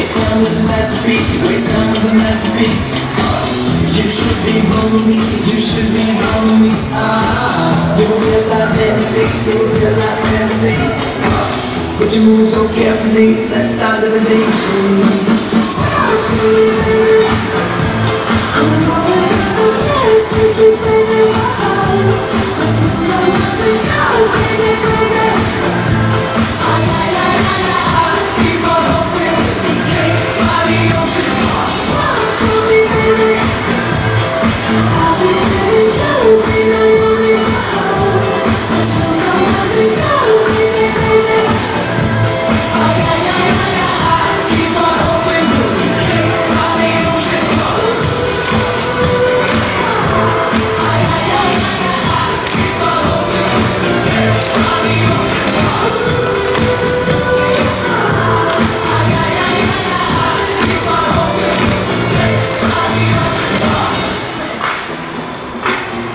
waste time with a masterpiece. Waste time with a masterpiece. You should be rolling me. You should be rolling me. Ah, you're real like fantasy. You're real like fantasy. But you move so carefully. Let's start living dance with you,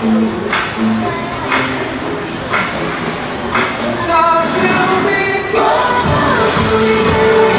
Time to be, time to be.